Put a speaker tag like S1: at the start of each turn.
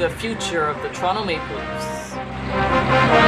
S1: the future of the Toronto Maple Leafs.